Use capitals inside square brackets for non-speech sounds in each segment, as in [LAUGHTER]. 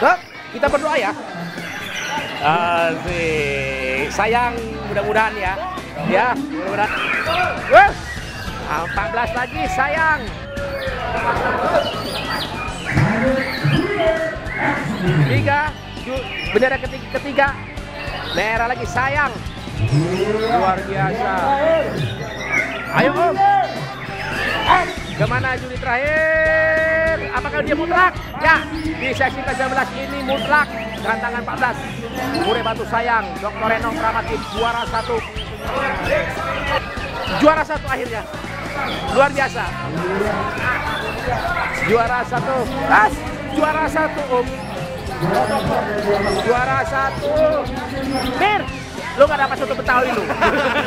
Tuh, kita berdoa ya. Asik. Sayang, mudah-mudahan ya. Ya, mudah-mudahan. Wah, 14 lagi, sayang. Tiga, bendera ketiga, ketiga. Merah lagi, sayang. Luar biasa. Ayo Om. Ke mana juri terakhir? Apakah dia mutlak? Ya, di sesi ke-11 ini mutlak. Gantangan 14. Mure Batu Sayang, Dr. Renong Kramati, juara satu. Juara satu akhirnya. Luar biasa. Juara satu. As, juara satu Om. Juara satu. Bir, lu gak dapat soto Betawi lu.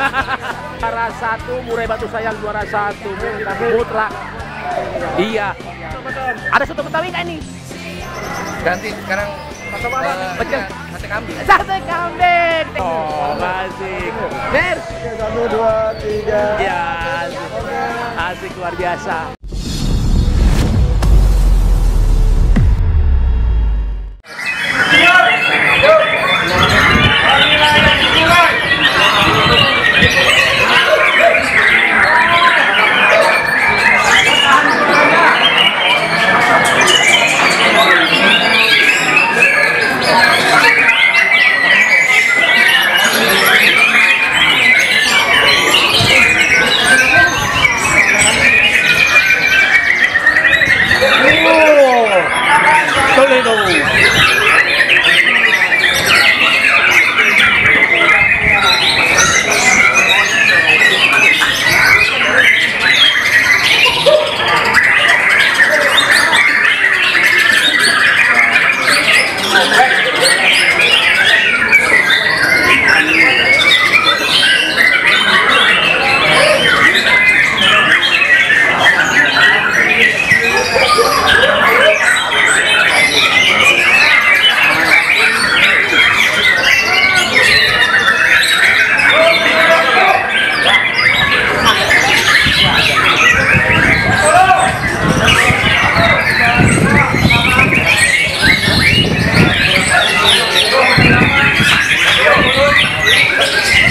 [LAUGHS] juara satu, Murai Batu Sayang juara satu, mutlak. Iya. Ada soto Betawi nggak ini? Ganti sekarang eh, Betul. ya, sate kambing. Sate kambing. Oh, asik. Bir. Satu, dua, tiga. Ya, asik. asik luar biasa. Thank you.